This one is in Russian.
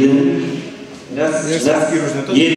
Jeden. Raz, Jest raz. taki różny. To- Jeden.